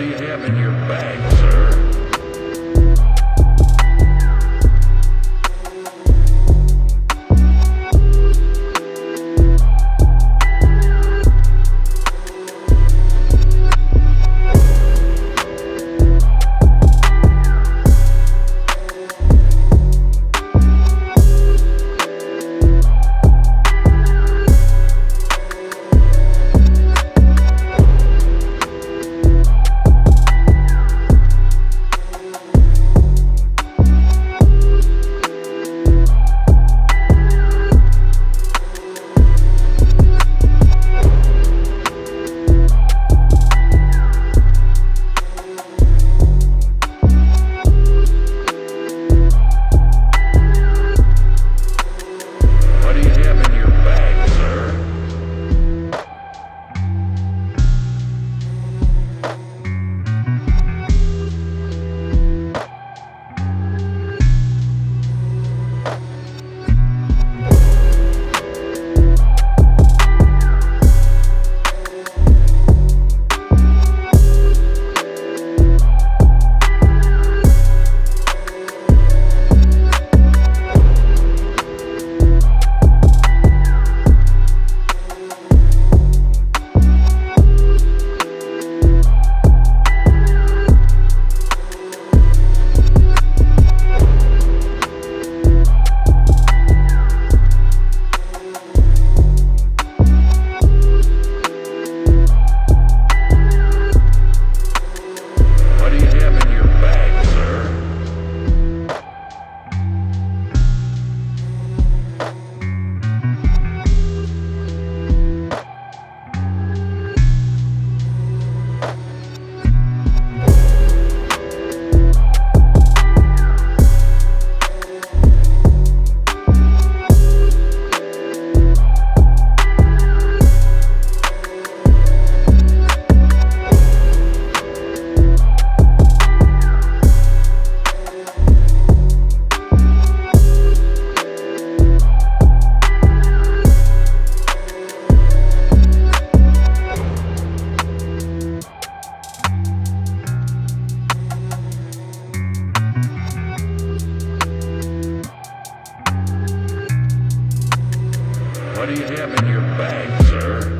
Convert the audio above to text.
do you have in your bag, sir. What do you have in your bag, sir?